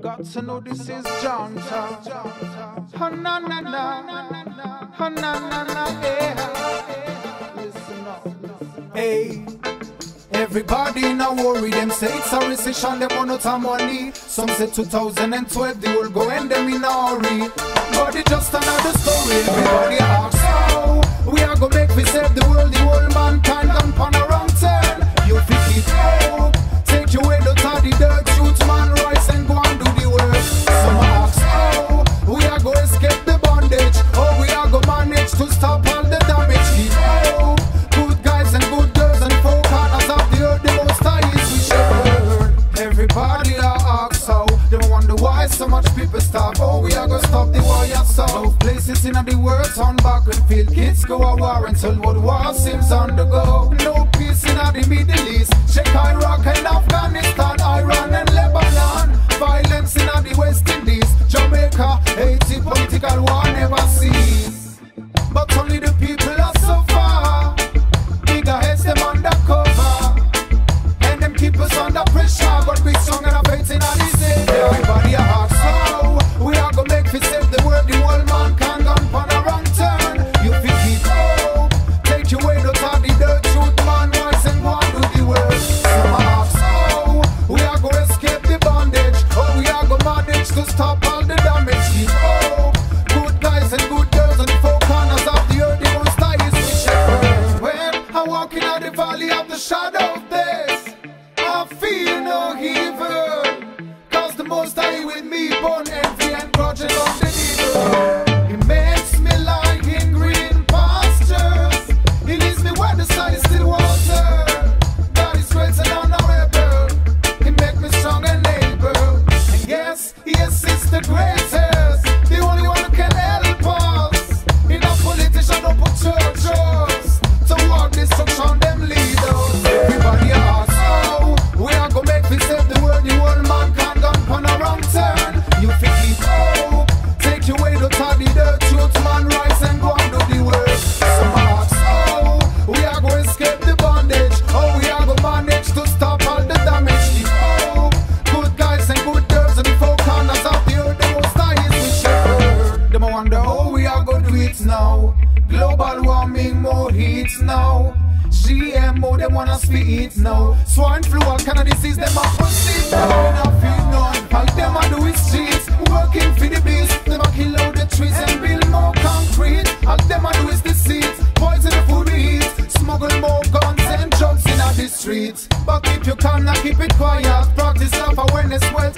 Got to know this is Djanta na na na, ha na na na. Hey. Everybody now worry, them say it's a recession, them want not have money. Some say 2012, the world go end, them in a hurry. But it's just another story, everybody asks how. We are gonna why so much people starve. Oh we are gonna stop the war, yes so. No places in the world and feel kids go a war until what war seems on the go. No peace in the Middle East, check Iraq and Afghanistan, Iran and Lebanon. Violence in the West Indies, Jamaica, Haiti, political war never heat now. GMO, them wanna speak it now. Swine flu, all kind of disease, them a proceed now. Them a feel none. All them a do is cheat. Working for the beast, them a kill out the trees and build more concrete. All them a do is deceit. Poison the food we eat. Smuggle more guns and drugs in the streets. But if you cannot keep it quiet, practice self-awareness, wealth, health,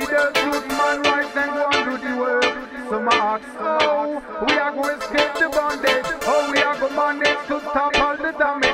to the. Truth man rise and go and do the work. Some ask how we are gonna escape the bondage. Oh, we are gonna manage to stop all the damage.